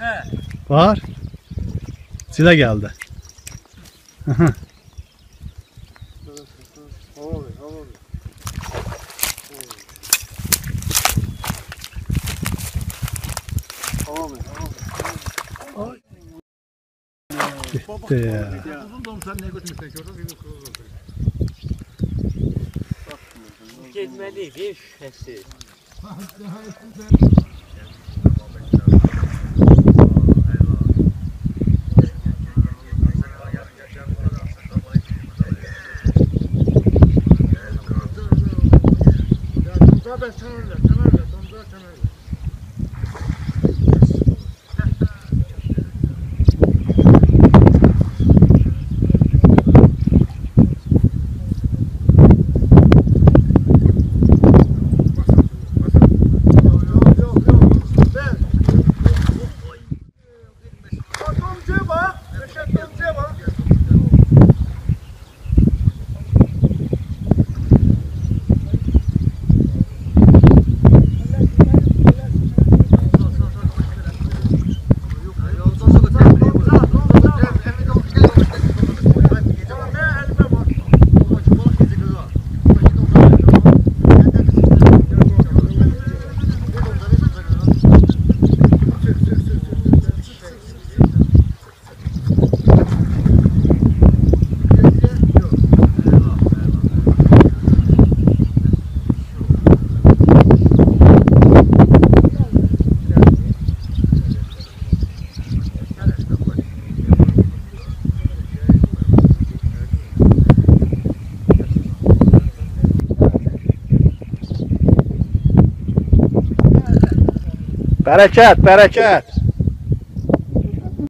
He. Var. Size geldi. Gitti ya. Uzun sen ne orada? Bir kız Getməli, bir şübhəsiz. Zaten tenerle, tenerle, tenerle, tenerle. Bərəkət, bərəkət.